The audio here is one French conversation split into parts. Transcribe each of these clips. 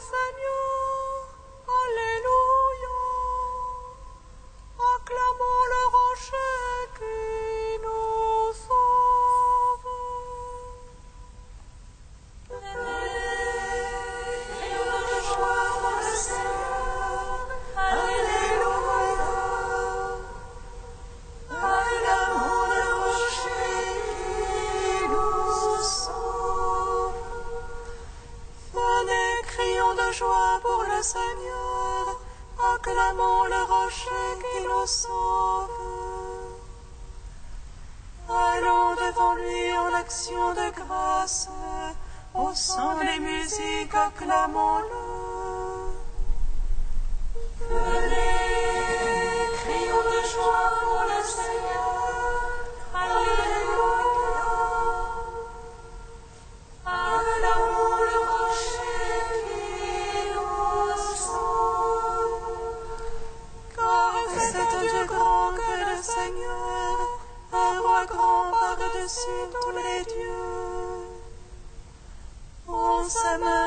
Señor.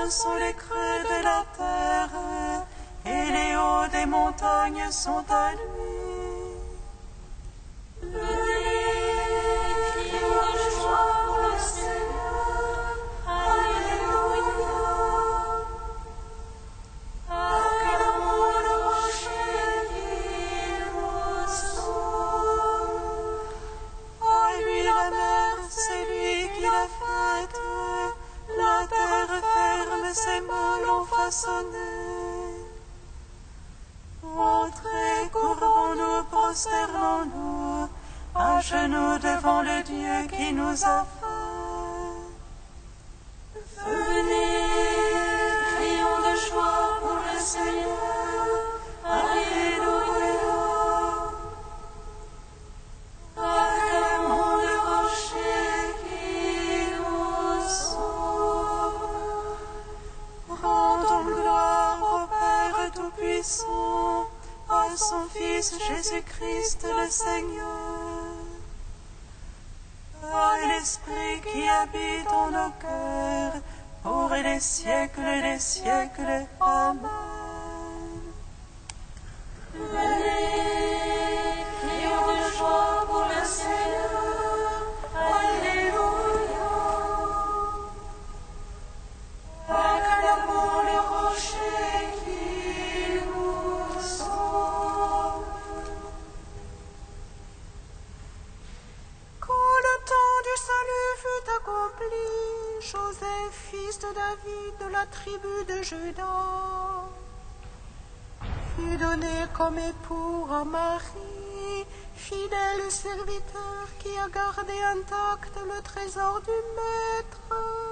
sont les creux de la terre, et les hauts des montagnes sont à lui. prosternons-nous à genoux devant le Dieu qui nous a Jésus-Christ le Seigneur, par l'Esprit qui habite en nos cœurs, pour les siècles des siècles. Amen. fils de David de la tribu de Juda, fut donné comme époux à Marie, fidèle serviteur qui a gardé intact le trésor du Maître.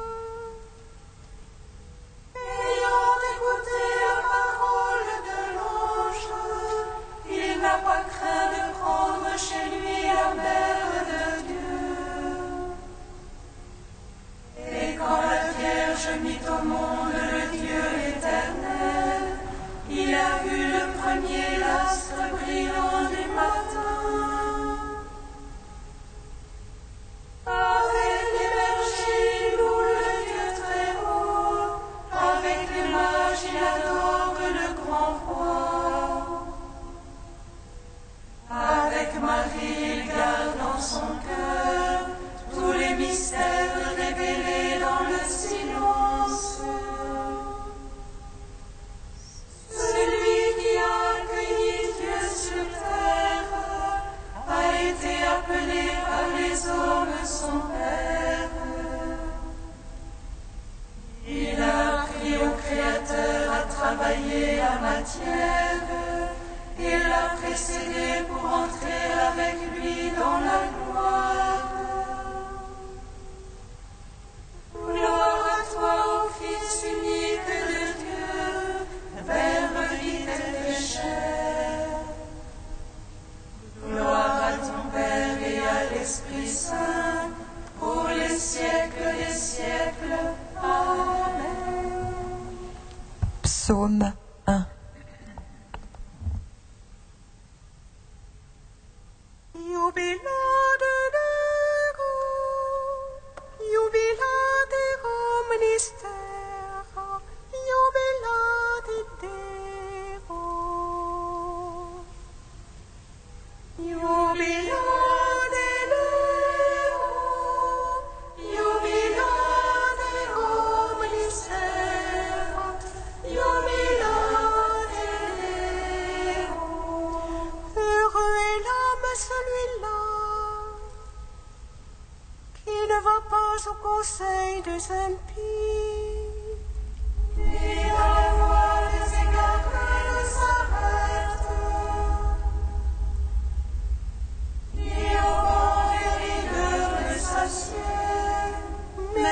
традиционно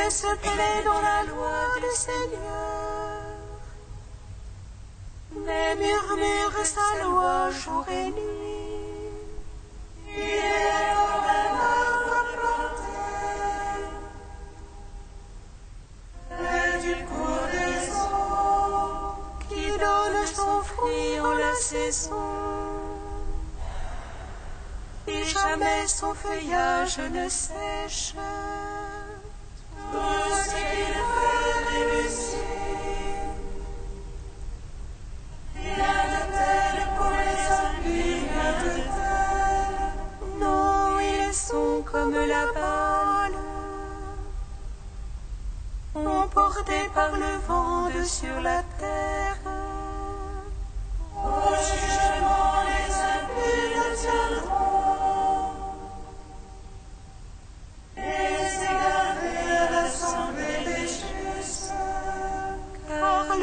mais se plaît dans la loi du Seigneur. Mais murmure sa loi jour et nuit. il est près du cours des eaux, qui donne son fruit en la saison. Et jamais son feuillage ne sèche. Par le vent de sur la terre.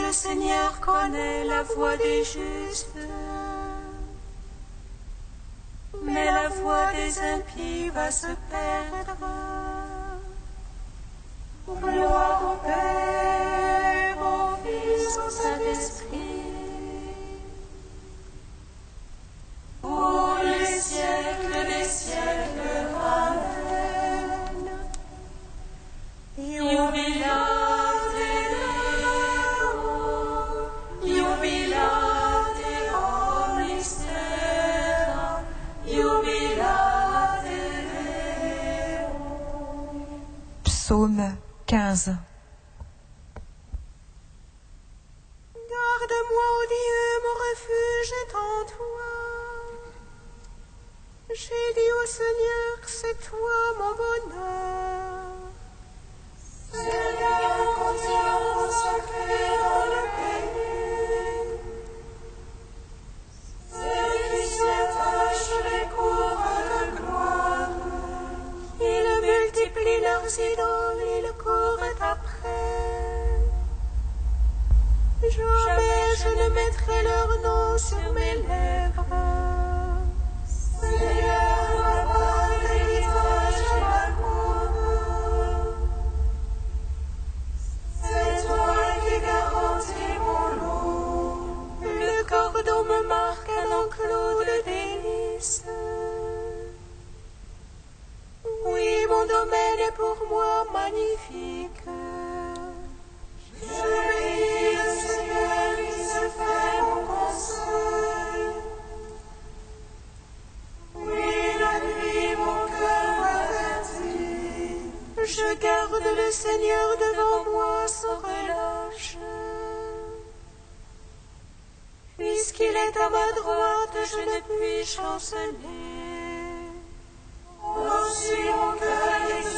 Le Seigneur connaît la voie des justes. Mais la voie des impies va se perdre. Gloire au Père, au Fils, au Saint-Esprit. Pour les siècles des siècles. Psaume 15. Garde-moi, ô Dieu, mon refuge est en toi. J'ai dit au Seigneur, c'est toi mon bonheur. Seigneur, idoles, ils courent après. Jamais je ne mettrai leur nom sur mes lèvres. Pour moi magnifique. Je prie le Seigneur qui se fait mon conseil. Oui, la nuit, mon cœur m'avertit. Je garde le Seigneur devant moi sans relâche. Puisqu'il est à ma droite, je ne puis chanceler. Aussi mon cœur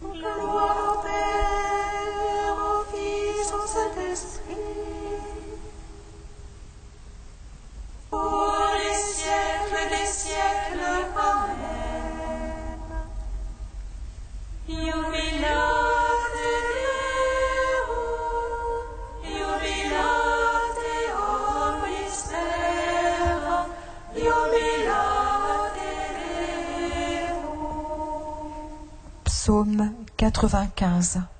Gloire Psaume 95.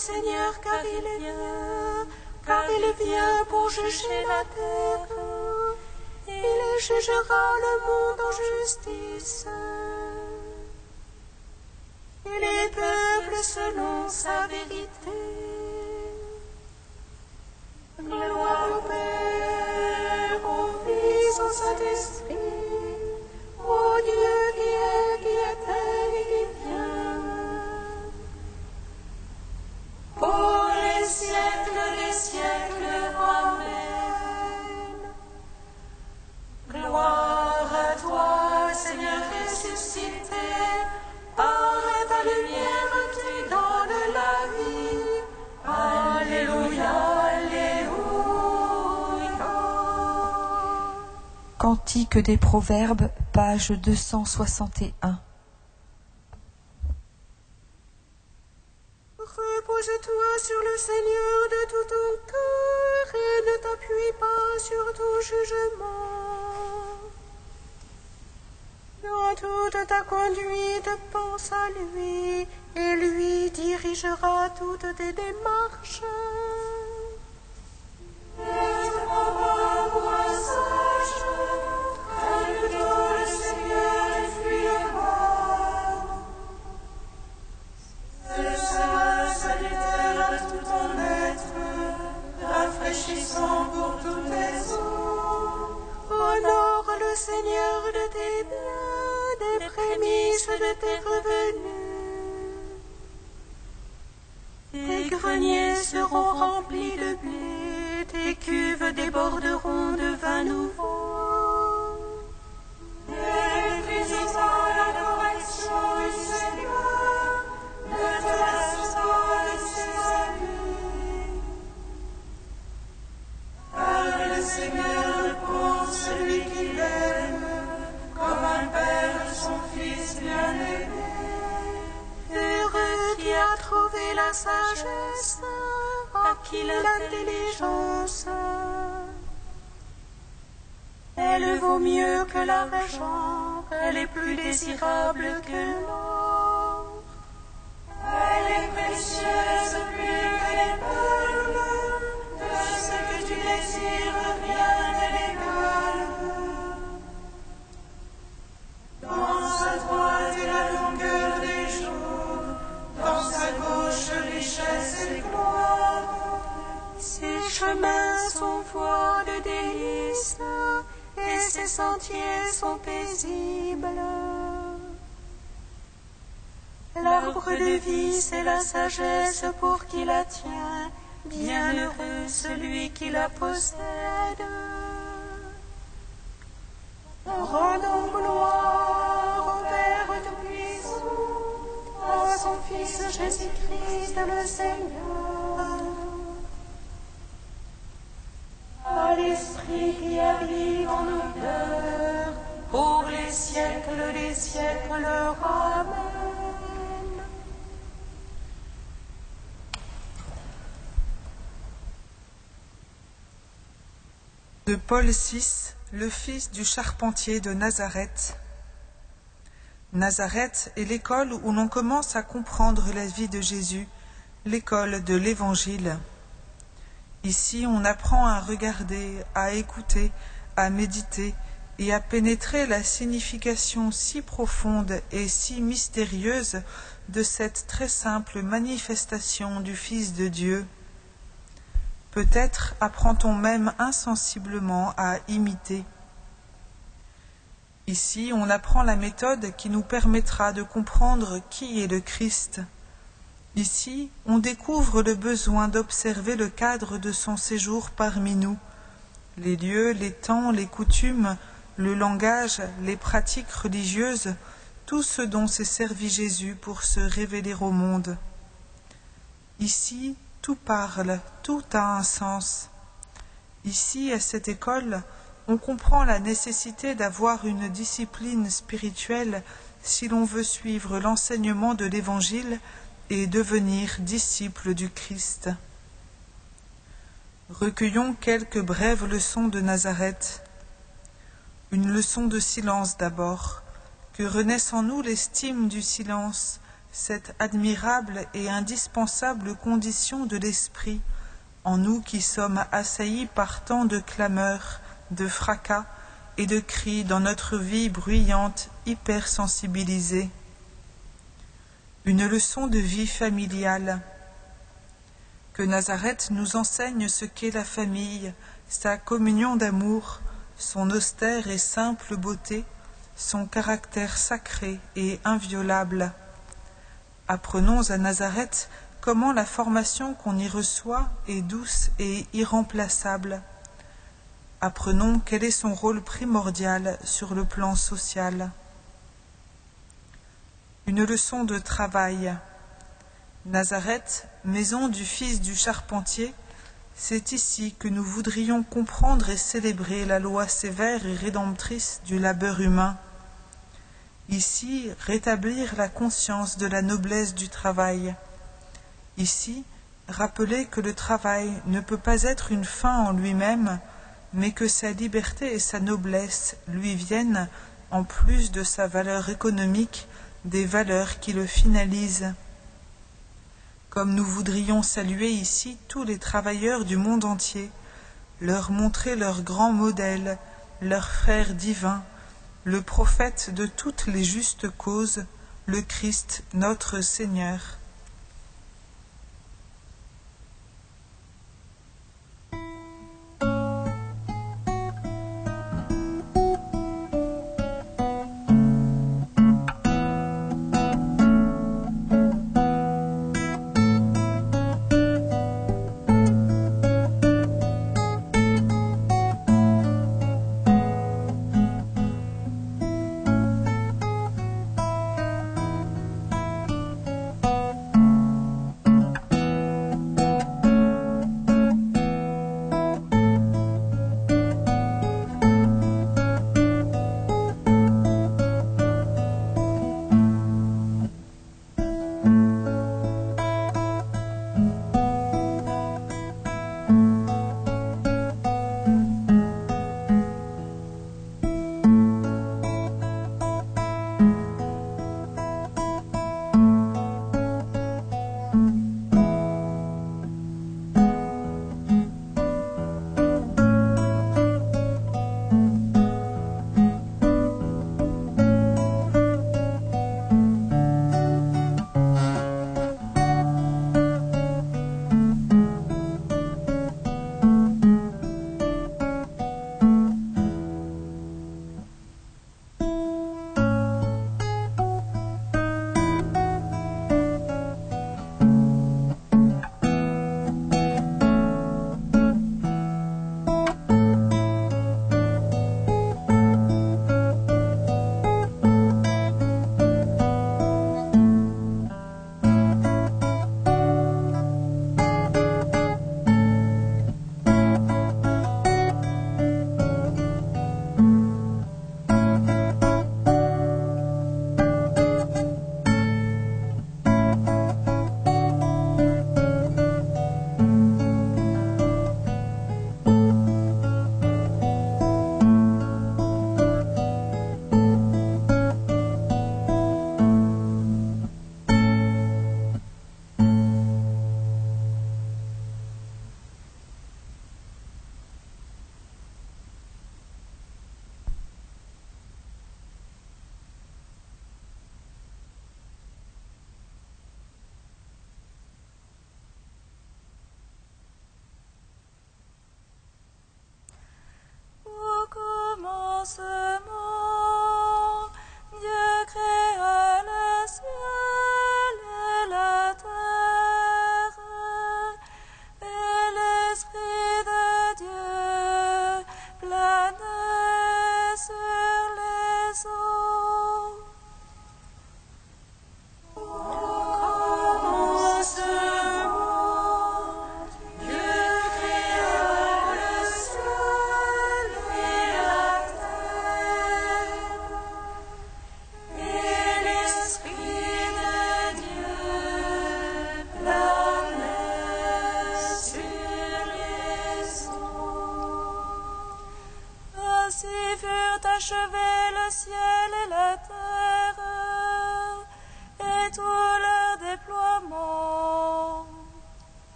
Seigneur, car il est bien, car il est vieux pour juger la terre. Il jugera le monde en justice. Et les peuples selon sa vérité. Gloire au Des Proverbes, page 261. Repose-toi sur le Seigneur de tout ton cœur et ne t'appuie pas sur tout jugement. Dans toute ta conduite, pense à lui et lui dirigera toutes tes démarches. la sagesse, acquis l'intelligence. Elle vaut mieux que l'argent, elle est plus désirable que l'or. Elle est précieuse plus que les perles, de ce que tu désires bien. chemins sont fois de délices et ses sentiers sont paisibles. L'arbre de vie, c'est la sagesse pour qui la tient, bienheureux celui qui la possède. Rendons gloire au Père tout-puissant, à son Fils Jésus-Christ le Seigneur à l'Esprit qui habite en nos cœurs, pour les siècles des siècles. Amen. De Paul VI, le fils du charpentier de Nazareth. Nazareth est l'école où l'on commence à comprendre la vie de Jésus, l'école de l'Évangile. Ici, on apprend à regarder, à écouter, à méditer et à pénétrer la signification si profonde et si mystérieuse de cette très simple manifestation du Fils de Dieu. Peut-être apprend-on même insensiblement à imiter. Ici, on apprend la méthode qui nous permettra de comprendre qui est le Christ. Ici, on découvre le besoin d'observer le cadre de son séjour parmi nous, les lieux, les temps, les coutumes, le langage, les pratiques religieuses, tout ce dont s'est servi Jésus pour se révéler au monde. Ici, tout parle, tout a un sens. Ici, à cette école, on comprend la nécessité d'avoir une discipline spirituelle si l'on veut suivre l'enseignement de l'Évangile et devenir disciple du Christ. Recueillons quelques brèves leçons de Nazareth. Une leçon de silence d'abord, que renaisse en nous l'estime du silence, cette admirable et indispensable condition de l'esprit, en nous qui sommes assaillis par tant de clameurs, de fracas et de cris dans notre vie bruyante, hypersensibilisée. Une leçon de vie familiale. Que Nazareth nous enseigne ce qu'est la famille, sa communion d'amour, son austère et simple beauté, son caractère sacré et inviolable. Apprenons à Nazareth comment la formation qu'on y reçoit est douce et irremplaçable. Apprenons quel est son rôle primordial sur le plan social. Une leçon de travail. Nazareth, maison du fils du charpentier, c'est ici que nous voudrions comprendre et célébrer la loi sévère et rédemptrice du labeur humain. Ici, rétablir la conscience de la noblesse du travail. Ici, rappeler que le travail ne peut pas être une fin en lui-même, mais que sa liberté et sa noblesse lui viennent, en plus de sa valeur économique, des valeurs qui le finalisent. Comme nous voudrions saluer ici tous les travailleurs du monde entier, leur montrer leur grand modèle, leur frère divin, le prophète de toutes les justes causes, le Christ notre Seigneur.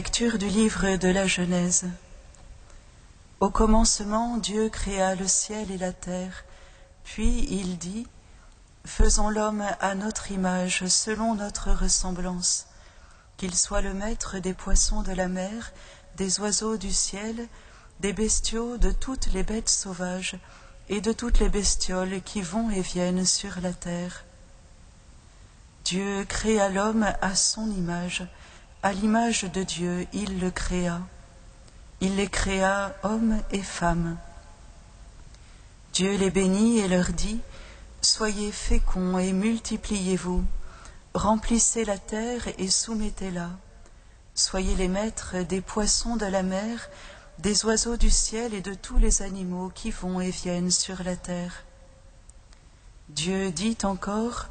Lecture du livre de la Genèse. Au commencement, Dieu créa le ciel et la terre, puis il dit, Faisons l'homme à notre image, selon notre ressemblance, qu'il soit le maître des poissons de la mer, des oiseaux du ciel, des bestiaux, de toutes les bêtes sauvages, et de toutes les bestioles qui vont et viennent sur la terre. Dieu créa l'homme à son image, à l'image de Dieu il le créa. Il les créa hommes et femmes. Dieu les bénit et leur dit, Soyez féconds et multipliez-vous, remplissez la terre et soumettez-la. Soyez les maîtres des poissons de la mer, des oiseaux du ciel et de tous les animaux qui vont et viennent sur la terre. Dieu dit encore,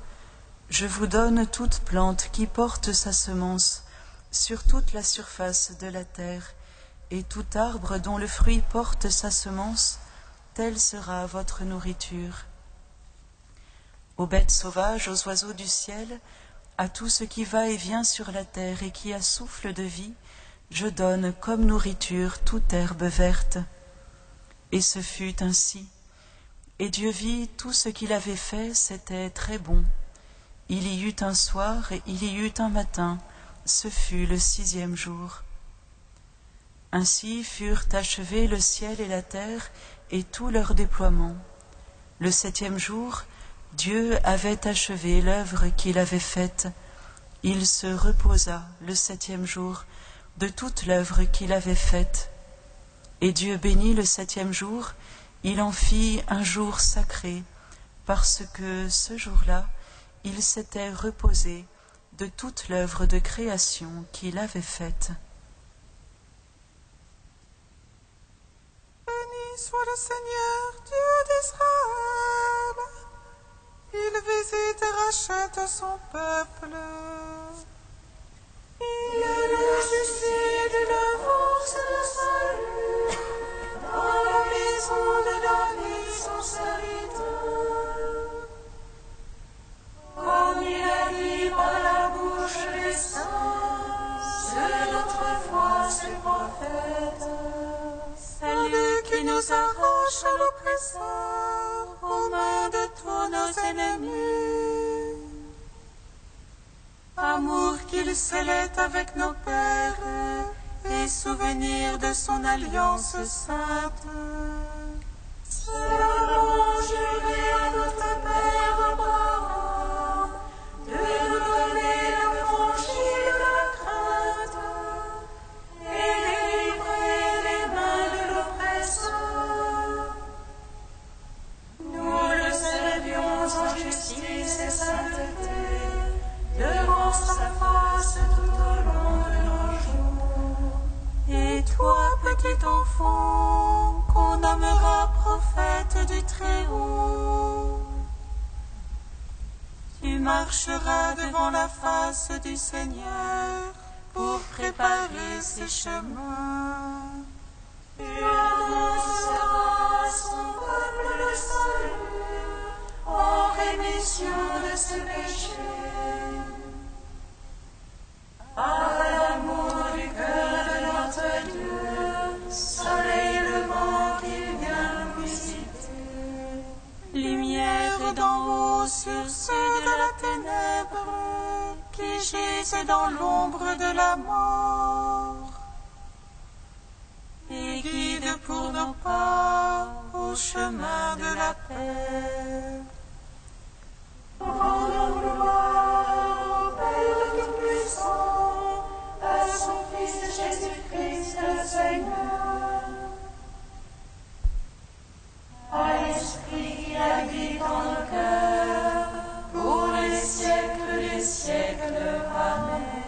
Je vous donne toute plante qui porte sa semence sur toute la surface de la terre, et tout arbre dont le fruit porte sa semence, telle sera votre nourriture aux bêtes sauvages, aux oiseaux du ciel, à tout ce qui va et vient sur la terre et qui a souffle de vie, je donne comme nourriture toute herbe verte. Et ce fut ainsi. Et Dieu vit tout ce qu'il avait fait, c'était très bon. Il y eut un soir et il y eut un matin, ce fut le sixième jour. Ainsi furent achevés le ciel et la terre et tout leur déploiement. Le septième jour, Dieu avait achevé l'œuvre qu'il avait faite. Il se reposa le septième jour de toute l'œuvre qu'il avait faite. Et Dieu bénit le septième jour, il en fit un jour sacré, parce que ce jour-là, il s'était reposé de toute l'œuvre de création qu'il avait faite. Béni soit le Seigneur, Dieu d'Israël il visite et rachète son peuple. Il suscite prophètes. C'est lui qui nous arrache à l'oppresseur, aux mains de tous nos ennemis. Amour qu'il scellait avec nos pères, et souvenir de son alliance sainte. Qu'on nommera prophète du Très-Haut, tu marcheras devant la face du Seigneur pour préparer ses chemins. Tu annonceras à son peuple le salut en rémission de ses péchés. À sur ceux de la ténèbre qui gisent dans l'ombre de la mort. Et guide pour nos pas au chemin de la paix. Rendons gloire au Père Tout-Puissant, à son Fils Jésus-Christ le Seigneur, à l'Esprit qui habite en nos cœurs, siècles des siècles. Amen.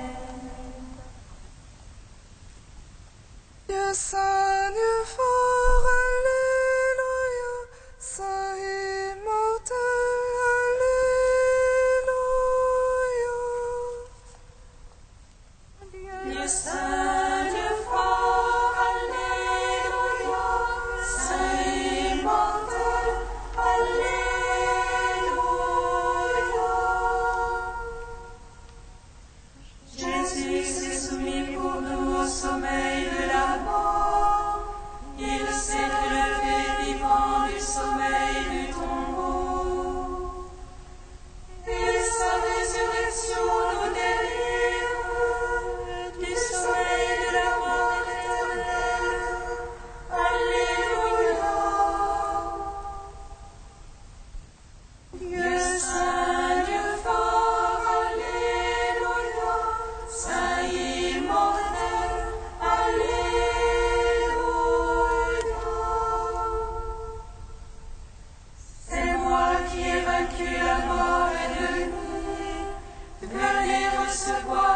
tu la mort est de nous, venez recevoir.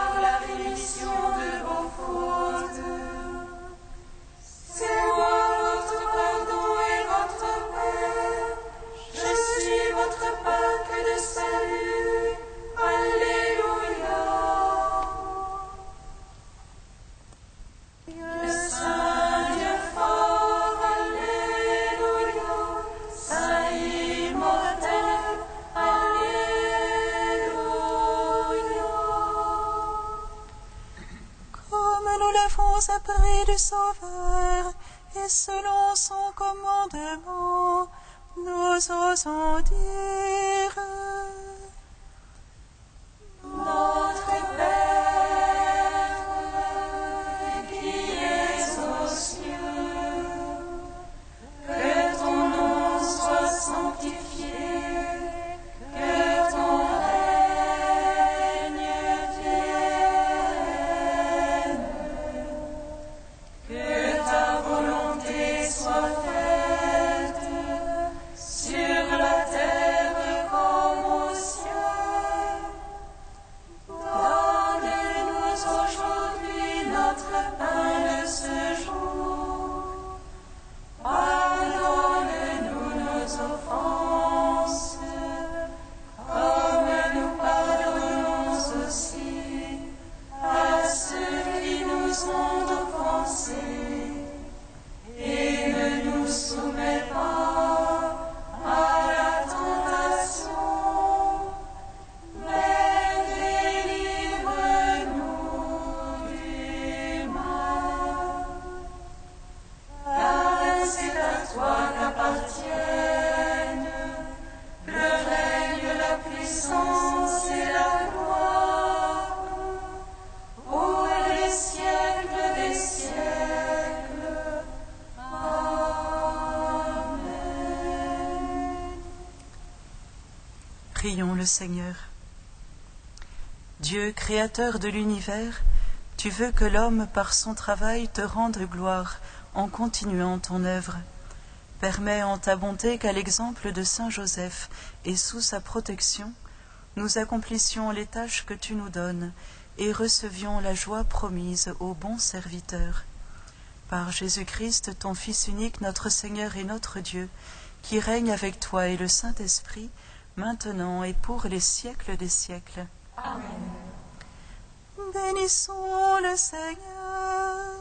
Du Sauveur, et selon son commandement, nous osons dire. Seigneur. Dieu, créateur de l'univers, tu veux que l'homme, par son travail, te rende gloire en continuant ton œuvre. Permets en ta bonté qu'à l'exemple de Saint Joseph et sous sa protection, nous accomplissions les tâches que tu nous donnes et recevions la joie promise aux bons serviteurs. Par Jésus-Christ, ton Fils unique, notre Seigneur et notre Dieu, qui règne avec toi et le Saint-Esprit, maintenant et pour les siècles des siècles. Amen. Bénissons le Seigneur.